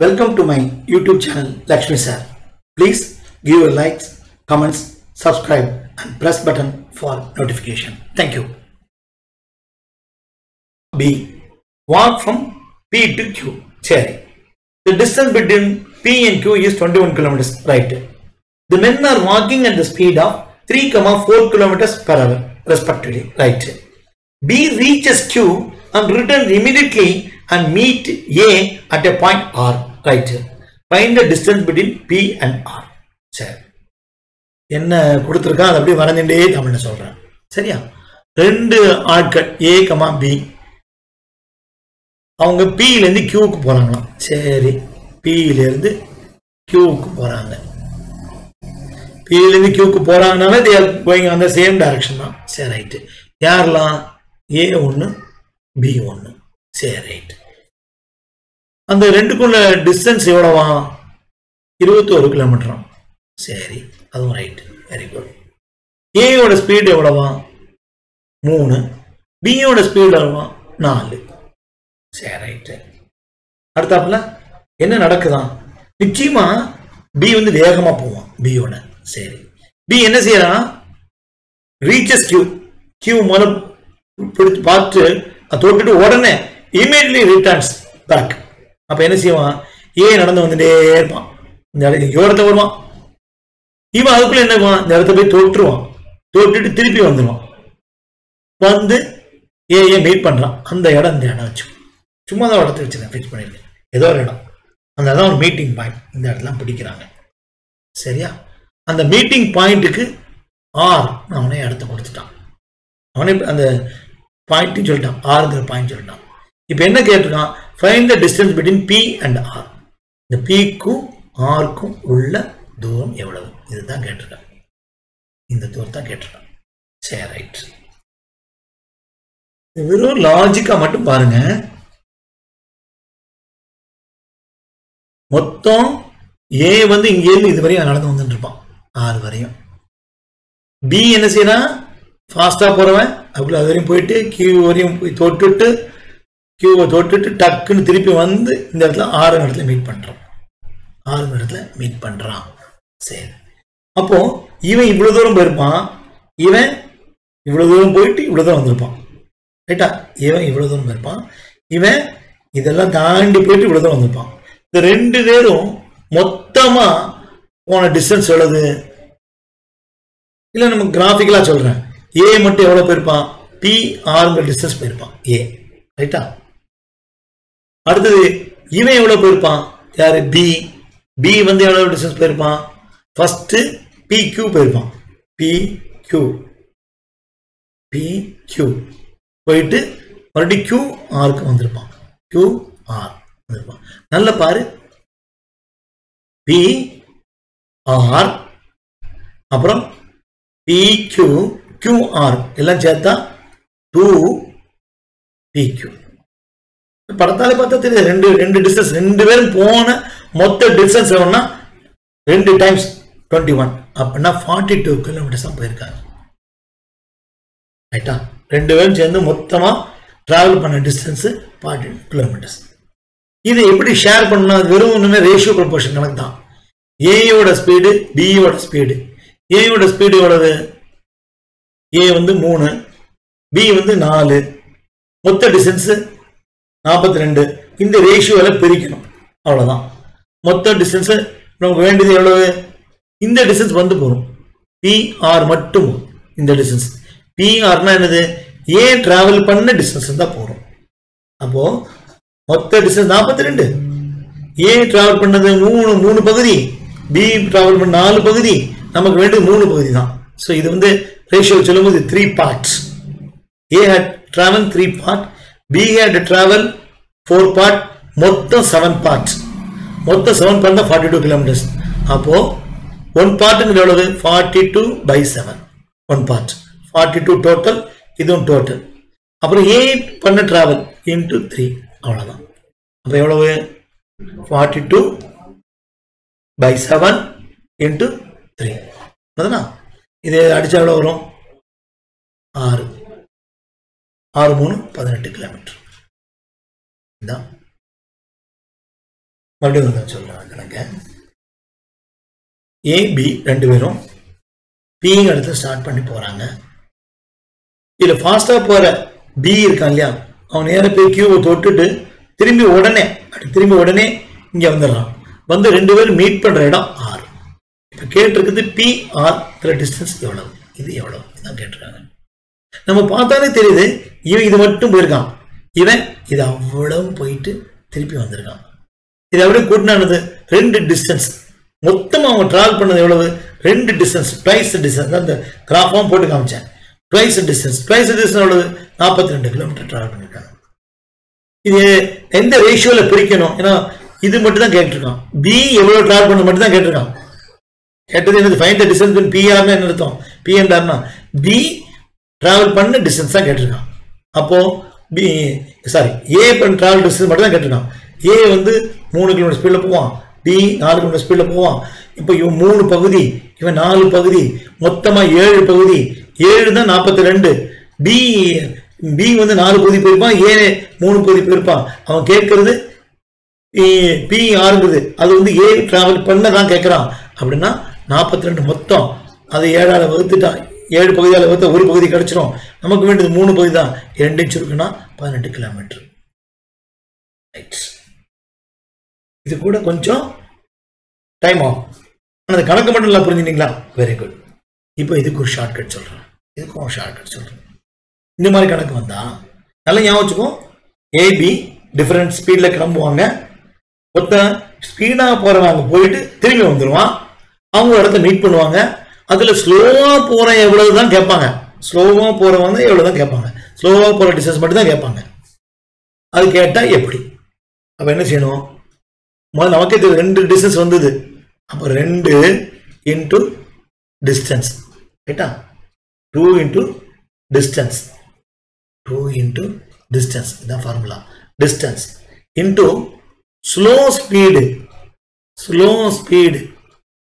Welcome to my YouTube channel Lakshmi Sir. Please give your likes, comments, subscribe and press button for notification. Thank you. B. Walk from P to Q. சரி The distance between P and Q is 21 kilometers. Right. The men are walking at the speed of 3, 4 kilometers per hour respectively. Right. B reaches Q and returns immediately and meet A at a point R. Right. Find the distance between P and R. சரி என்ன கொடுத்துருக்கா? அதை அப்படியே வரைஞ்சுட்டே தமிழ்னு சொல்றேன். சரியா? ரெண்டு ஆட்கள் ஏ கமா பி அவங்க P ல இருந்து போறாங்களாம். சரி P ல இருந்து கியூக்கு போறாங்க. P இருந்து கியூக்கு போறாங்கனால தே கோயிங் சேம் டைரக்ஷன் தான். சரி ரைட்டு யாரெல்லாம்? ஏ ஒன்று பி ஒன்று சரி ரைட் அந்த ரெண்டுக்குள்ள டிஸ்டன்ஸ் எவ்வளவா? இருபத்தோரு கிலோமீட்டராம் சரி அதுவும் ரைட் வெரி குட் ஏயோட ஸ்பீடு எவ்வளவா? மூணு. பியோட ஸ்பீடு எவ்வளவா? நாலு. சரி ரைட்டு அடுத்தாப்புல என்ன நடக்குதான் நிச்சயமா பி வந்து வேகமா போவான் பியோட சரி. பி என்ன செய்யறான் ரீச்சஸ் கியூ கியூ முதல்ல பார்த்து அதை தொட்டுட்டு உடனே இமீடியட்லி ரிட்டர்ன்ஸ் பேக் அப்ப என்ன செய்வான்? ஏன் நடந்து வந்துட்டே இருப்பான். இந்த இடத்துக்கு இடத்துல வருவான். இவன் அதுக்குள்ள என்ன பண்ணுவான் இந்த இடத்த போய் தொட்டுருவான். தொட்டுட்டு திருப்பி வந்துடுவான் வந்து ஏ ஏன் மீட் பண்றான்? அந்த இடம் இந்த இடம் வச்சு சும்மா தான் இடத்த வச்சுருக்கேன் ஃபிக்ஸ் பண்ணிருக்கேன் ஏதோ ஒரு இடம். அந்த இடம் ஒரு மீட்டிங் பாயிண்ட் இந்த இடத்துல பிடிக்கிறாங்க. சரியா? அந்த மீட்டிங் பாயிண்ட்டுக்கு ஆர் அவனே இடத்த கொடுத்துட்டான். அவனே அந்த பாயிண்ட்டும் சொல்லிட்டான். ஆறுங்கிற பாயிண்ட் சொல்லிட்டான். இப்போ என்ன கேட்டிருக்கான்? Find the distance between P and R இந்த பிக்கும் ஆருக்கும் உள்ள தூரம் எவ்வளவு? இதுதான் கேட்டிருக்கான். இந்த தூரம் தான் கேட்டிருக்கான். சரி ரைட் வெறும் லாஜிக்கா மட்டும் பாருங்க. மொத்தம் ஏ வந்து இங்கேருந்து இது வரையும் நடந்து வந்துட்டு இருப்பான். ஆறு வரையும். பி என்ன செய்யறான்? ஃபாஸ்டா போறவன். அதுக்குள்ள அது வரையும் போயிட்டு கியூ வரையும் போய் தொட்டுட்டு கியூவை தொட்டுட்டு டக்குன்னு திருப்பி வந்து இந்த இடத்துல ஆறு இடத்துல மீட் பண்ணுறான் ஆறு இடத்துல மீட் பண்ணுறான் சரி. அப்போ இவன் இவ்வளோ தூரம் போயிருப்பான். இவன் இவ்வளோ தூரம் போயிட்டு இவ்வளோ தூரம் வந்திருப்பான். ரைட்டா இவன் இவ்வளோ தூரம் போயிருப்பான். இவன் இதெல்லாம் தாண்டி போயிட்டு இவ்வளோ தூரம் வந்திருப்பான். இந்த ரெண்டு பேரும் மொத்தமாக போன டிஸ்டன்ஸ் எவ்வளவு? இல்லை நம்ம கிராஃபிக்கலாக சொல்கிறேன் ஏ மட்டும் எவ்வளோ போயிருப்பான்? பி ஆறுங்கிற டிஸ்டன்ஸ் போயிருப்பான். ஏ ரைட்டா அடுத்தது இவன் எவ்வளோ போயிருப்பான்? யார்? பி பி வந்து எவ்வளோ டிஸ்டன்ஸ் போயிருப்பான்? ஃபஸ்ட்டு பி கியூ போயிருப்பான். பி கியூ பி கியூ போயிட்டு மறுபடியும் கியூ ஆருக்கு வந்திருப்பான். கியூ ஆர் வந்திருப்பான். நல்ல பாரு. பி ஆர் அப்புறம் பி கியூ கியூ ஆர் எல்லாம் சேர்த்தா டூ பி கியூ படத்தாலே பார்த்தா தெரியுது ரெண்டு ரெண்டு டிஸ்டன்ஸ் ரெண்டு பேரும் போன மொத்த டிஸ்டன்ஸ் எவ்வளோன்னா ரெண்டு டைம்ஸ் டுவெண்ட்டி ஒன் அப்படின்னா ஃபார்ட்டி டூ கிலோமீட்டர்ஸ் தான் போயிருக்காங்க ரைட்டா ரெண்டு பேரும் சேர்ந்து மொத்தமாக டிராவல் பண்ண டிஸ்டன்ஸ் ஃபார்ட்டி கிலோமீட்டர்ஸ் இது எப்படி ஷேர் பண்ணால் வெறும் ஒன்றுமே ரேஷியோ ப்ரொபோர்ஷன் கணக்கு தான். ஏயோட ஸ்பீடு பியோட ஸ்பீடு ஏயோட ஸ்பீடு எவ்வளவு? ஏ வந்து மூணு பி வந்து நாலு. மொத்த டிஸ்டன்ஸு நாற்பத்தி ரெண்டு இந்த ரேஷியோவில் பிரிக்கணும். அவ்வளோதான் மொத்த டிஸ்டன்ஸு நமக்கு வேண்டியது எவ்வளவு? இந்த டிஸ்டன்ஸ் வந்து போகும். பிஆர் மட்டும் இந்த டிஸ்டன்ஸ் பிஆர்னா என்னது? ஏ டிராவல் பண்ண டிஸ்டன்ஸ் தான் போகிறோம் அப்போது மொத்த டிஸ்டன்ஸ் நாற்பத்தி ரெண்டு ஏ டிராவல் பண்ணது? மூணு மூணு பகுதி. பி டிராவல் பண்ண நாலு பகுதி. நமக்கு வேண்டியது மூணு பகுதி தான். ஸோ இது வந்து ரேஷியோ சொல்லும்போது three parts A had travel three part B had travel four part மொத்தம் செவன் பார்ட்ஸ் மொத்தம் செவன் பார்ட் தான் ஃபார்ட்டி டூ கிலோமீட்டர்ஸ் அப்போது ஒன் பார்ட்டுங்கிற எவ்வளவு? Forty two by seven one part forty two total இதுவும் டோட்டல் அப்புறம் A பண்ண travel into three அவ்வளோதான் அப்போ எவ்வளவு? Forty two by seven into three அதுனா இது அடிச்சா எவ்வளோ வரும்? ஆறு. ஆறு மூணு பதினெட்டு கிலோமீட்டர் இதான். மறுபடியும் வந்து ஏ பி ரெண்டு பேரும் பி இடத்துல ஸ்டார்ட் பண்ணி போறாங்க. இதுல ஃபாஸ்டா போற பி இருக்கான் இல்லையா? அவன் நேர போய் கியூவை தொட்டுட்டு திரும்பி உடனே அப்படி திரும்பி உடனே இங்க வந்துடுறான். வந்து ரெண்டு பேரும் மீட் பண்ற இடம் ஆர் இப்ப கேட்டிருக்குது பி ஆர் டிஸ்டன்ஸ் எவ்வளவு? இது எவ்வளவு? இதான் கேட்டிருக்காங்க. நம்ம பார்த்தாலே தெரியுது இவன் இது மட்டும் போயிருக்கான். இவன் இது அவ்வளவு போயிட்டு திருப்பி வந்திருக்கான். இது அப்படியே கூட்டினானது ரெண்டு டிஸ்டன்ஸ் மொத்தமா அவன் ட்ராவல் பண்ணது எவ்வளவு? ரெண்டு டிஸ்டன்ஸ் ட்வைஸ் டிஸ்டன்ஸ் அந்த கிராஃபாவும் போட்டு காமிச்சேன். ட்வைஸ் டிஸ்டன்ஸ் ட்வைஸ் டிஸ்டன்ஸ் எவ்வளவு? நாற்பத்தி ரெண்டு கிலோமீட்டர் ட்ராவல் பண்ணியிருக்காங்க இது எந்த ரேஷியோவில் பிரிக்கணும்? ஏன்னா இது மட்டும் தான் கேட்டிருக்கான். பி எவ்வளவு ட்ராவல் பண்ண மட்டும் தான் கேட்டிருக்கான். கேட்டது என்னது? ஃபைன் த டிஸ்டன்ஸ் பிஆர்னா என்ன அர்த்தம்? பிஎன்ஆர்னா பி ட்ராவல் பண்ண டிஸ்டன்ஸ் தான் கேட்டிருக்கான். அப்போ பி சாரி ஏ பண்ண ட்ராவல் டிஸ்டன்ஸ் மட்டும் தான் கேட்டிருக்கான். ஏ வந்து மூணு கிலோமீட்டர் ஸ்பீடில் போவான். பி நாலு கிலோமீட்டர் ஸ்பீடில் போவான். இப்போ இவன் மூணு பகுதி இவன் நாலு பகுதி மொத்தமாக ஏழு பகுதி. ஏழு தான் நாற்பத்தி ரெண்டு. பி பி வந்து நாலு பகுதி போயிருப்பான் ஏ மூணு பகுதி போயிருப்பான். அவன் கேட்கறது பி e, ஆறுங்குது. அது வந்து ஏ ட்ராவல் பண்ண தான் கேட்குறான். அப்படின்னா நாற்பத்தி ரெண்டு மொத்தம். அது ஏழால வகுத்துட்டான் ஏழு பகுதியால் பார்த்தா ஒரு பகுதி கிடச்சிரும். நமக்கு வேண்டியது மூணு பகுதி தான். ரெண்டு சுருக்குன்னா பதினெட்டு கிலோமீட்டர் ரைட் இது கூட கொஞ்சம் டைம் ஆகும். ஆனால் அந்த கணக்கு மட்டும் நல்லா புரிஞ்சுட்டீங்களா வெரி குட் இப்போ இதுக்கு ஒரு ஷார்ட்கட் சொல்கிறேன் இதுக்கும் ஒரு ஷார்ட்கட் சொல்கிறேன் இந்த மாதிரி கணக்கு வந்தால் நல்லா ஞாபகம் வச்சுக்கோ. ஏபி டிஃப்ரெண்ட் ஸ்பீடில் கிளம்புவாங்க. ஒருத்தன் ஸ்பீடாக போகிறவங்க போயிட்டு திரும்பி வந்துடுவான் அவங்க ஒரு இடத்த மீட் பண்ணுவாங்க. அதில் ஸ்லோவாக போகிற எவ்வளவு தான் கேட்பாங்க. ஸ்லோவாக போகிறவங்க எவ்வளோ தான் கேட்பாங்க. ஸ்லோவாக போகிற டிஸ்டன்ஸ் மட்டும் தான் கேட்பாங்க. அது கேட்டால் எப்படி? அப்போ என்ன செய்யணும்? முதல்ல நமக்கே தெரியும் ரெண்டு டிஸ்டன்ஸ் வந்தது. அப்போ ரெண்டு இன்ட்டு டிஸ்டன்ஸ் ரைட்டா two into distance two into distance இதுதான் formula distance into slow speed slow speed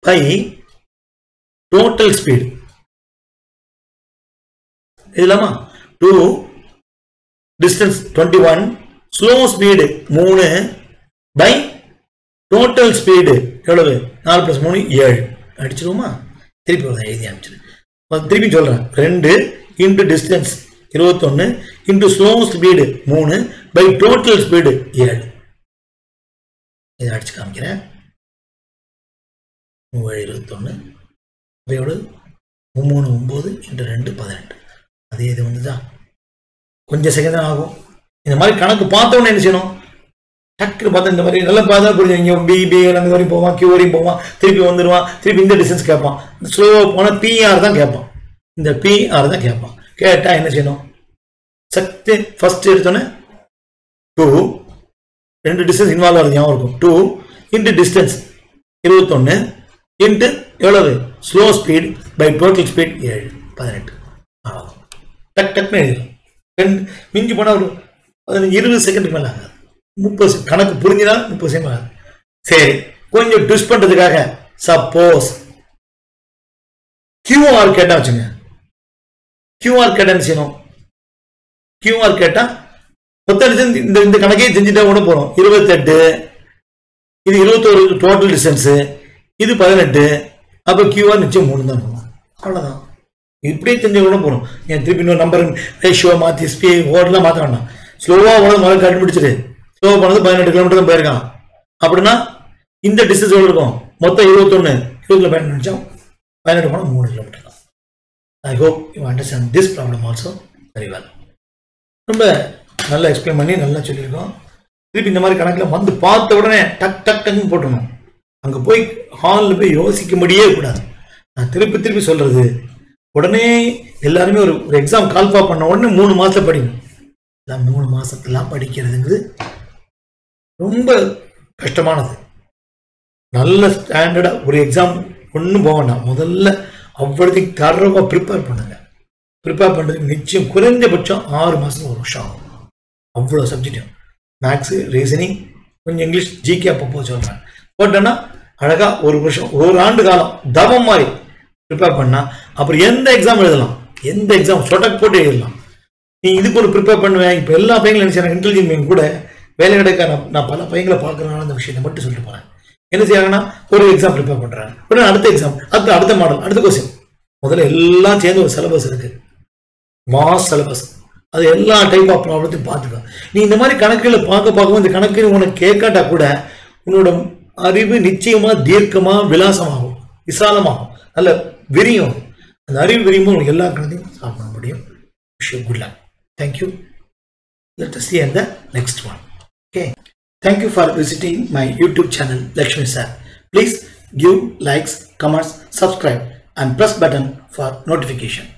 by total speed இல்லாமா two distance twenty one slow speed மூணு. பை டோட்டல் ஸ்பீடு எவ்வளவு? நாலு ப்ளஸ் மூணு ஏழு. அடிச்சிருவோமா? திருப்பி ஒரு எழுதி அனுப்பிச்சிரு. திருப்பி சொல்கிறேன் ரெண்டு இன்ட்டு டிஸ்டன்ஸ் இருபத்தொன்னு. இன்ட்டு ஸ்லோ ஸ்பீடு மூணு. பை டோட்டல் ஸ்பீடு ஏழு. இதை அடிச்சு காமிக்கிறேன். மூவேழு இருபத்தொன்னு. இப்போ எவ்வளவு மூணு ஒம்பது இன்று ரெண்டு பதினெட்டு. அதே இது வந்துதான் கொஞ்சம் செகண்ட் தான் ஆகும். இந்த மாதிரி கணக்கு பார்த்தோன்னே என்ன செய்யணும்? டக்குனு பார்த்தா இந்த மாதிரி நல்லா பார்த்தா புரிஞ்சு இங்கே பி அந்த வரையும் போவான் கியூ வரையும் போவான் திருப்பி வந்துடுவான் திருப்பி இந்த டிஸ்டன்ஸ் கேட்பான். ஸ்லோவாக போனால் பிஆர் தான் கேட்பான். இந்த பிஆர் தான் கேட்பான். கேட்டால் என்ன செய்யணும்? சக்தி ஃபஸ்ட்டு எடுத்தோன்னே டூ ரெண்டு டிஸ்டன்ஸ் இன்வால்வ் ஆகுது ஞாபகம் இருக்கும். டூ இன்ட்டு டிஸ்டன்ஸ் இருபத்தொன்று இன்ட்டு எவ்வளவு? Slow speed by total speed ஏழு. பதினெட்டு. அவ்வளோதான் டக் டக்குன்னு எழுதிடும் ரெண்டு மிஞ்சி போனால் ஒரு பதினஞ்சு இருபது செகண்டுக்கு மேலே ஆகாது. முப்பது செ- கணக்கு புரிஞ்சுதா முப்பது செகண்ட் ஆகாது. சரி கொஞ்சம் ட்விஸ்ட் பண்ணுறதுக்காக சப்போஸ் கியூஆர் கேட்டால் வச்சுங்க. கியூஆர் கேட்டால் செய்யணும்? கியூஆர் கேட்டால் மொத்த இந்த இந்த கணக்கையும் செஞ்சுட்டா கூட போகிறோம் இருபத்தெட்டு இது இருபத்தோரு டோட்டல் டிஸ்டன்ஸு இது பதினெட்டு அப்போ கியூஆர் நிச்சயம் மூணு தான் போகும். அவ்வளோதான் இப்படியே தெரிஞ்ச கூட போகிறோம் என் திருப்பி இன்னொரு நம்பர் ரேஷியோ மாற்றி ஸ்பீ ஓடலாம் மாற்ற வேண்டாம். ஸ்லோவாக போனது முதல்ல கண்டுபிடிச்சிட்டு ஸ்லோவாக போனது பதினெட்டு கிலோமீட்டர் தான் போயிருக்கான். அப்படின்னா இந்த டிஸ்டன்ஸ் எவ்வளோ இருக்கும்? மொத்தம் இருபத்தொன்று இருபதுல பதினெட்டு நிமிஷம் பதினெட்டு போனால் மூணு கிலோமீட்டர் தான். I hope you understand this problem also very well ரொம்ப நல்லா எக்ஸ்பிளைன் பண்ணி நல்லா சொல்லியிருக்கோம். திருப்பி இந்த மாதிரி கணக்கில் வந்து பார்த்த உடனே டக் டக் டக்குன்னு போட்டுடணும். அங்கே போய் ஹாலில் போய் யோசிக்க முடியே கூடாது. நான் திருப்பி திருப்பி சொல்றது உடனே எல்லாருமே ஒரு ஒரு எக்ஸாம் கால்ஃபா பண்ண உடனே மூணு மாசத்துல படிக்கணும். இல்லை மூணு மாசத்துலாம் படிக்கிறதுங்கிறது ரொம்ப கஷ்டமானது. நல்ல ஸ்டாண்டர்டா ஒரு எக்ஸாம் ஒன்றும் போக வேண்டாம். முதல்ல அவ்வளோத்தையும் தரவா ப்ரிப்பேர் பண்ணுங்க. ப்ரிப்பேர் பண்ணுறதுக்கு நிச்சயம் குறைஞ்சபட்சம் ஆறு மாதம் ஒரு வருஷம் ஆகும். அவ்வளோ சப்ஜெக்டும் மேக்ஸு ரீசனிங் கொஞ்சம் இங்கிலீஷ் ஜிகே அப்பப்போ சொல்கிறேன் போட்டோன்னா அழகாக ஒரு வருஷம் ஒரு ஆண்டு காலம் தவம் மாதிரி ப்ரிப்பேர் பண்ணா அப்புறம் எந்த எக்ஸாம் எழுதலாம்? எந்த எக்ஸாம் சொட்டக் போட்டு எழுதலாம். நீ இதுக்கு ஒரு ப்ரிப்பேர் பண்ணுவேன். இப்போ எல்லா பையங்களும் நினைச்சு எனக்கு இன்டெலிஜென்ட் பையன் கூட வேலை கிடைக்க நான் நான் பல பையங்களை பார்க்குறனால அந்த விஷயத்தை மட்டும் சொல்லிட்டு போகிறேன் என்ன செய்யறாங்கன்னா ஒரு எக்ஸாம் ப்ரிப்பேர் பண்ணுறாங்க உடனே அடுத்த எக்ஸாம் அடுத்த அடுத்த மாடல் அடுத்த கொஸ்டின் முதல்ல எல்லாம் சேர்ந்து ஒரு சிலபஸ் இருக்கு. மாஸ் சிலபஸ் அது எல்லா டைப் ஆஃப் ப்ராப்ளத்தையும் பார்த்துக்கோ. நீ இந்த மாதிரி கணக்குகளை பார்க்க பார்க்கும் இந்த கணக்கு உனக்கு கேட்காட்டா கூட உன்னோட அறிவு நிச்சயமா தீர்க்கமா விலாசமாகும் விசாலமாகும் நல்ல விரியும் அந்த அறிவு விரியும் உங்களுக்கு எல்லா கணத்தையும் சாப்பிட முடியும் விஷயம் good luck thank you let see and the next one okay thank you for visiting my YouTube channel Lakshmi sir please give likes comments, subscribe and press button for notification